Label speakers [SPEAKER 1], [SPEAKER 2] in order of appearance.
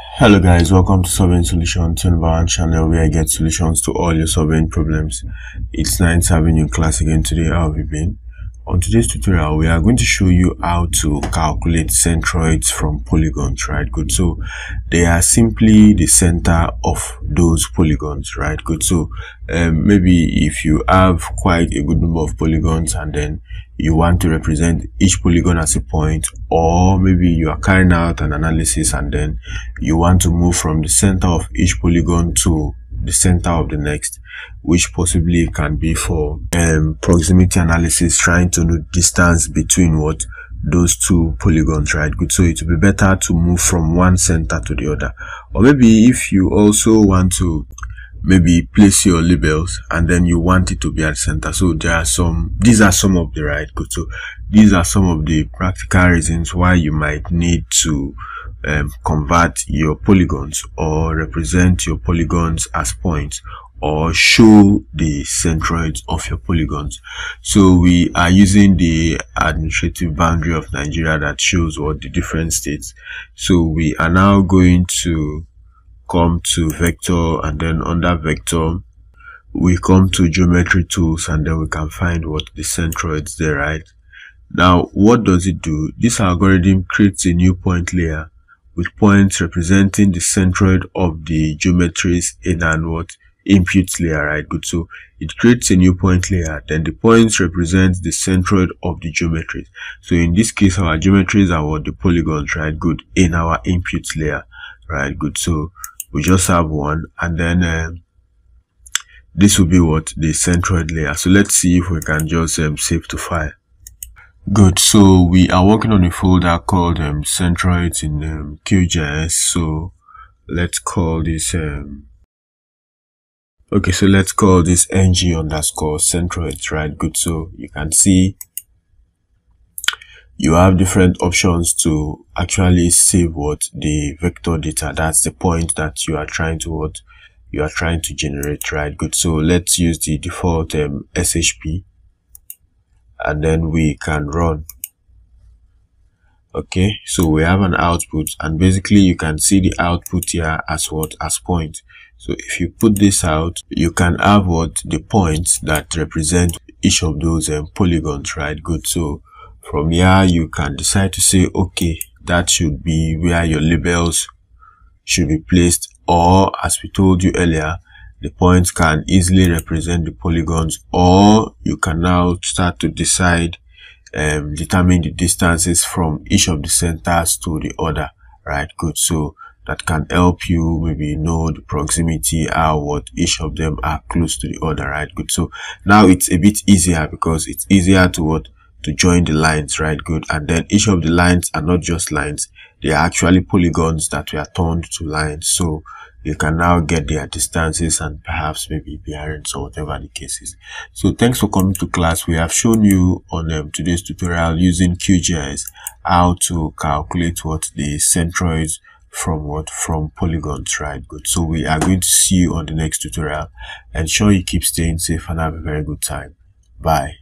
[SPEAKER 1] Hello guys, welcome to Surveying Solutions on our channel where I get solutions to all your solving problems. It's nice having you in class again today. How have you been? On today's tutorial, we are going to show you how to calculate centroids from polygons, right? Good. So they are simply the center of those polygons, right? Good. So um, maybe if you have quite a good number of polygons and then you want to represent each polygon as a point or maybe you are carrying out an analysis and then you want to move from the center of each polygon to the center of the next which possibly can be for um, proximity analysis trying to know distance between what those two polygons right? Good. So it would be better to move from one center to the other. Or maybe if you also want to maybe place your labels and then you want it to be at center. So there are some these are some of the right? Good. So these are some of the practical reasons why you might need to um, convert your polygons or represent your polygons as points or show the centroids of your polygons. So we are using the administrative boundary of nigeria that shows what the different states. So we are now going to come to vector and then under vector we come to geometry tools and then we can find what the centroids there right? Now what does it do? This algorithm creates a new point layer with points representing the centroid of the geometries in and what input layer right? Good. So it creates a new point layer then the points represent the centroid of the geometries. So in this case our geometries are what? The polygons right? Good. In our input layer right? Good. So we just have one and then uh, this will be what? The centroid layer. So let's see if we can just um, save to file good. So we are working on a folder called um, centroids in um, QGIS so let's call this um, okay so let's call this ng underscore centroids right? Good. So you can see you have different options to actually save what the vector data that's the point that you are trying to what you are trying to generate right? Good. So let's use the default um, shp and then we can run. Okay so we have an output and basically you can see the output here as what? As point. So if you put this out you can have what? The points that represent each of those um, polygons right? Good. So from here, you can decide to say, okay, that should be where your labels should be placed. Or as we told you earlier, the points can easily represent the polygons or you can now start to decide um, determine the distances from each of the centers to the other right good so that can help you maybe know the proximity how what each of them are close to the other right good so now it's a bit easier because it's easier to what to join the lines, right? Good. And then each of the lines are not just lines. They are actually polygons that were turned to lines. So you can now get their distances and perhaps maybe bearings or whatever the case is. So thanks for coming to class. We have shown you on um, today's tutorial using QGIS how to calculate what the centroids from what from polygons right? Good. So we are going to see you on the next tutorial. Ensure you keep staying safe and have a very good time. Bye